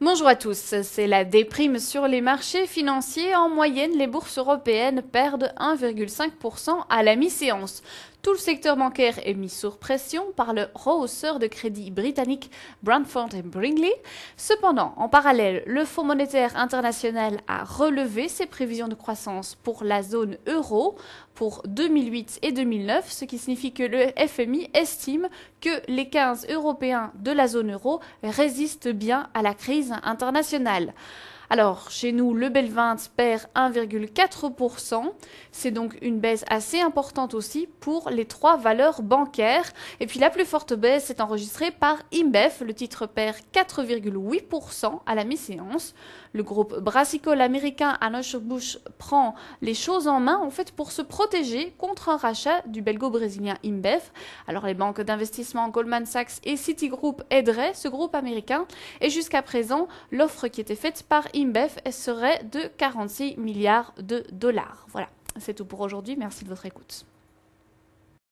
Bonjour à tous, c'est la déprime sur les marchés financiers. En moyenne, les bourses européennes perdent 1,5% à la mi-séance. Tout le secteur bancaire est mis sous pression par le rehausseur de crédit britannique Brandford Bringley. Cependant, en parallèle, le Fonds monétaire international a relevé ses prévisions de croissance pour la zone euro pour 2008 et 2009, ce qui signifie que le FMI estime que les 15 Européens de la zone euro résistent bien à la crise internationale. Alors, chez nous, le Belvin perd 1,4%. C'est donc une baisse assez importante aussi pour les trois valeurs bancaires. Et puis la plus forte baisse est enregistrée par IMBEF. Le titre perd 4,8% à la mi-séance. Le groupe brassicole américain Anheuser-Busch prend les choses en main en fait pour se protéger contre un rachat du belgo-brésilien IMBEF. Alors les banques d'investissement Goldman Sachs et Citigroup aideraient ce groupe américain et jusqu'à présent l'offre qui était faite par IMBEF serait de 46 milliards de dollars. Voilà, c'est tout pour aujourd'hui. Merci de votre écoute.